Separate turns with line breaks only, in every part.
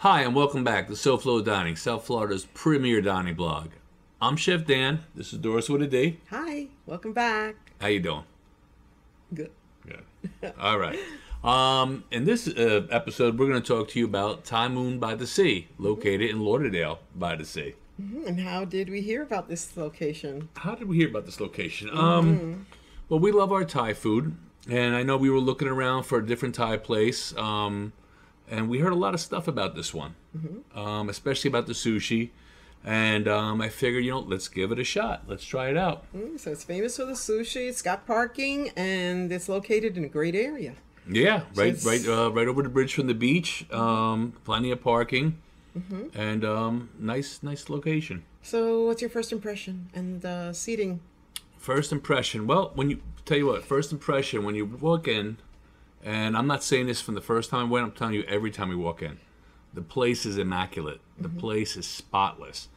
Hi, and welcome back to SoFlo Dining, South Florida's premier dining blog. I'm Chef Dan. This is Doris with a D.
Hi, welcome back.
How you doing?
Good.
Good. All right. Um, in this uh, episode, we're going to talk to you about Thai Moon by the Sea, located in Lauderdale by the Sea.
And how did we hear about this location?
How did we hear about this location? Um, well, we love our Thai food, and I know we were looking around for a different Thai place, um, and we heard a lot of stuff about this one, um, especially about the sushi. And um, I figured, you know, let's give it a shot. Let's try it out.
Mm, So it's famous for the sushi. It's got parking, and it's located in a great area.
Yeah, right,
it's-
right, uh, right over the bridge from the beach. Um, plenty of parking, and um, nice, nice location.
So, what's your first impression and uh, seating?
First impression. Well, when you tell you what, first impression when you walk in, and I'm not saying this from the first time I went. I'm telling you every time we walk in, the place is immaculate. The place is spotless.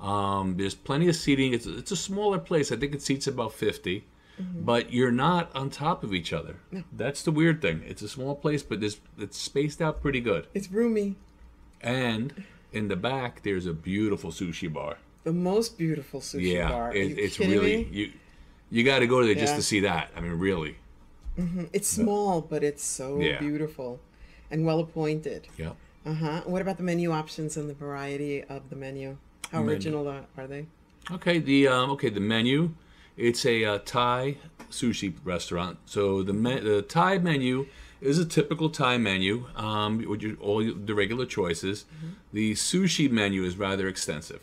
Um, there's plenty of seating. It's it's a smaller place. I think it seats about 50, but you're not on top of each other. No. That's the weird thing. It's a small place, but there's it's spaced out pretty good.
It's roomy.
And in the back, there's a beautiful sushi bar.
The most beautiful sushi
yeah,
bar. Are
it, it's really
me?
you. You got to go there just to see that. I mean, really.
It's small, but it's so
Yeah.
beautiful and well appointed.
Yeah.
Uh huh. What about the menu options and the variety of the menu? How
Menu.
original are, are they?
Okay. The um, okay the menu. It's a uh, Thai sushi restaurant. So the me- the Thai menu is a typical Thai menu um, with your, all the regular choices. The sushi menu is rather extensive.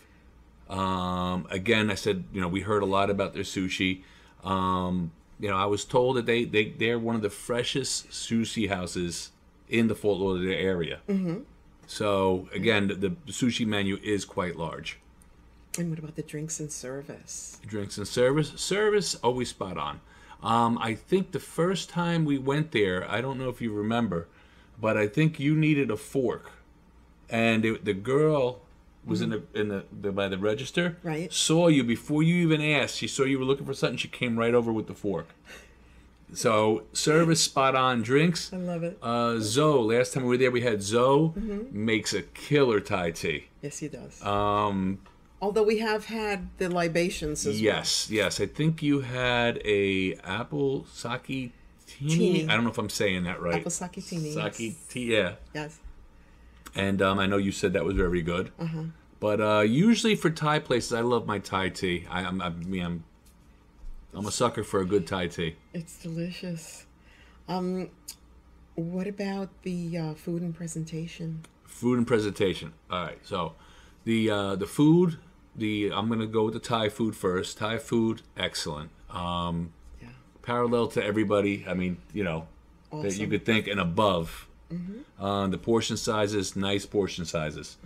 Um, again, I said you know we heard a lot about their sushi. Um, you know, I was told that they they they're one of the freshest sushi houses in the Fort Lauderdale area. Mm-hmm. So again, the, the sushi menu is quite large.
And what about the drinks and service?
drinks and service service always spot on um, i think the first time we went there i don't know if you remember but i think you needed a fork and it, the girl was in the in the, the by the register
Right.
saw you before you even asked she saw you were looking for something she came right over with the fork so service spot on drinks
I love it.
uh, Zoe, last time we were there, we had Zoe
Mm-hmm.
makes a killer Thai tea.
Yes, he does.
Um,
Although we have had the libations as
Yes, yes. I think you had a apple sake teeny. I don't know if I'm saying that right.
Apple saketini,
Sake
yes.
tea, yeah.
Yes.
And um, I know you said that was very good.
Uh-huh.
But uh, usually for Thai places, I love my Thai tea. I, I'm, I mean, I'm, I'm a sucker for a good Thai tea.
It's delicious. Um, what about the uh, food and presentation?
Food and presentation. All right, so the uh, the food, the I'm gonna go with the Thai food first. Thai food, excellent. Um,
Yeah.
parallel to everybody. I mean, you know, that you could think and above. Uh, the portion sizes, nice portion sizes.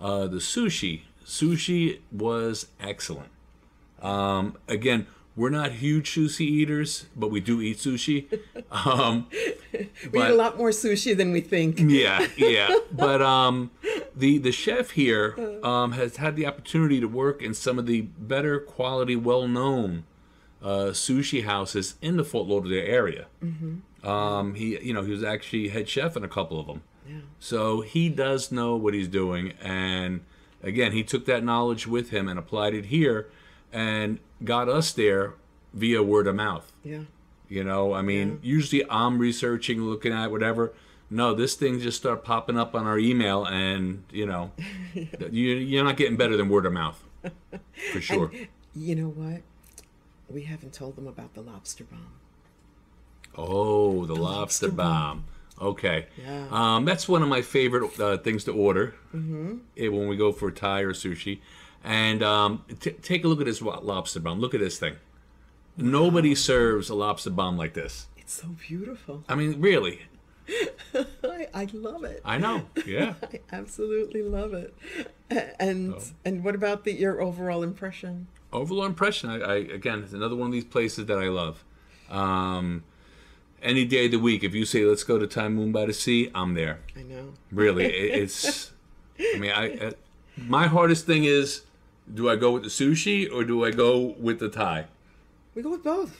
Uh, the sushi, sushi was excellent. Um, again, we're not huge sushi eaters, but we do eat sushi. Um,
We
but-
eat a lot more sushi than we think.
yeah, yeah. But um, the the chef here um, has had the opportunity to work in some of the better quality, well known uh, sushi houses in the Fort Lauderdale area. Um, he, you know, he was actually head chef in a couple of them.
Yeah.
So he does know what he's doing, and again, he took that knowledge with him and applied it here, and got us there via word of mouth.
Yeah.
You know, I mean, usually I'm researching, looking at whatever. No, this thing just started popping up on our email, and you know, you, you're not getting better than word of mouth, for sure.
You know what? We haven't told them about the lobster bomb.
oh, the, lobster,
lobster
bomb. Okay,
Yeah.
um, that's one of my favorite uh, things to order eh, when we go for Thai or sushi. And um, t- take a look at this lobster bomb. Look at this thing. Nobody serves a lobster bomb like this.
It's so beautiful.
I mean, really.
I, I love it.
I know. Yeah.
I absolutely love it. And
Oh.
and what about the your overall impression?
Overall impression I, I again it's another one of these places that i love um any day of the week if you say let's go to Thai Moon by the sea i'm there
I know.
really it, it's i mean i, I my hardest thing is do i go with the sushi or do i go with the thai
We go with both.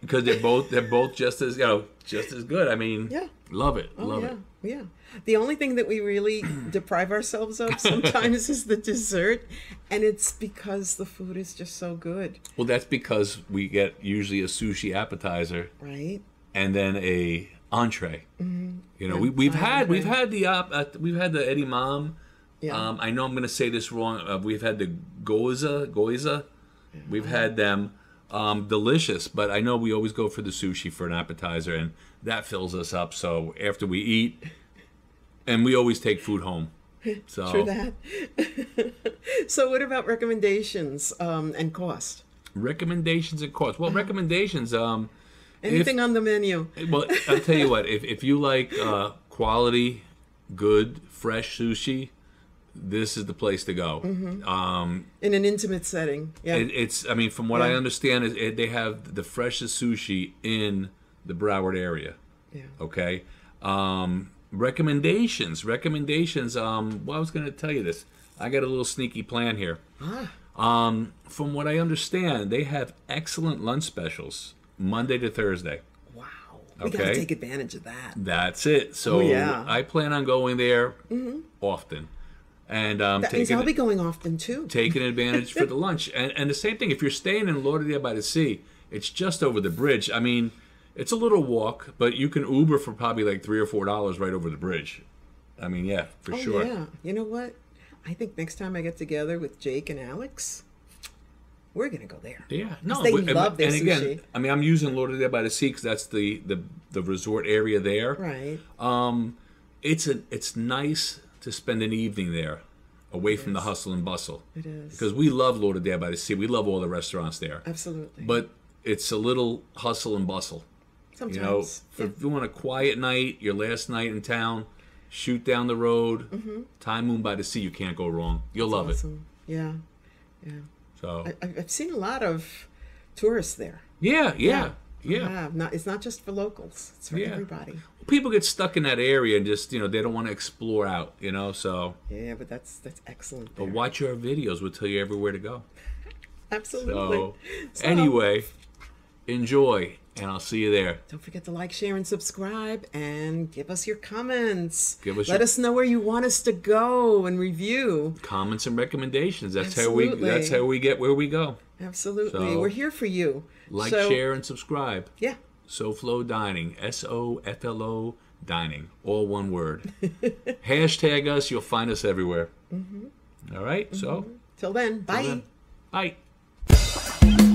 Because they're both they're both just as you know just as good. I mean,
Yeah.
love it,
Oh,
love
yeah,
it.
yeah. The only thing that we really deprive ourselves of sometimes is the dessert, and it's because the food is just so good,
Well, that's because we get usually a sushi appetizer
right?
and then a entree.
Mm-hmm.
You know, we, we've had we've had the op, uh, we've had the edamame.
Yeah.
Um, I know I'm going to say this wrong. Uh, we've had the goza goza. We've had them. Um, delicious, but I know we always go for the sushi for an appetizer, and that fills us up. So after we eat, and we always take food home. So
True that. so, what about recommendations um, and cost?
recommendations and cost. Well, recommendations. Um,
Anything on the menu?
Well, I'll tell you what. If if you like uh, quality, good, fresh sushi, this is the place to go. Um,
in an intimate setting. Yeah.
it, it's. I mean, from what I understand, is it, they have the freshest sushi in the Broward area.
yeah.
Okay. Um, recommendations. Recommendations. Um, well, I was going to tell you this. I got a little sneaky plan here.
Ah,
Um, from what I understand, they have excellent lunch specials Monday to Thursday.
wow. We gotta
Okay.
take advantage of that.
That's it. So
Oh, yeah. Mm-hmm.
I plan on going there often, and um,
That means I'll be going often too.
taking advantage for the lunch. And and the same thing if you're staying in Lauderdale by the Sea, it's just over the bridge. I mean, it's a little walk, but you can Uber for probably like three or four dollars right over the bridge. I mean, yeah, for
oh
sure.
yeah. You know what? I think next time I get together with Jake and Alex, we're gonna go there.
Yeah, no,
they
but- and-
love their
and again,
sushi.
I mean, I'm using Lauderdale by the Sea because that's the, the the resort area there.
Right.
Um, it's a it's nice to spend an evening there, away from the hustle and bustle.
It is.
because we love Lauderdale by the Sea. We love all the restaurants there,
Absolutely.
but it's a little hustle and bustle.
sometimes.
You know, for, if you want a quiet night, your last night in town, shoot down the road, mm-hmm. Thai Moon by the Sea. You can't go wrong. You'll love it.
Yeah. Yeah.
So
I, I've I've seen a lot of tourists there.
yeah, yeah, yeah.
Have. Not, it's not just for locals. It's for
Yeah.
everybody.
People get stuck in that area and just you know they don't want to explore out. You know, so
Yeah, but that's that's excellent.
but watch our videos. We'll tell you everywhere to go.
Absolutely.
So
So,
anyway, enjoy, and I'll see you there.
Don't forget to like, share, and subscribe, and give us your comments.
Give us
Let
your-
us know where you want us to go and review.
Comments and recommendations. That's how we.
Absolutely.
That's how we get where we go.
Absolutely,
So,
we're here for you.
Like,
So-
share, and subscribe.
Yeah.
SoFlo Dining, S O F L O Dining, all one word. Hashtag us, you'll find us everywhere. Mm-hmm. All right, so mm-hmm.
Till then, bye.
then, bye.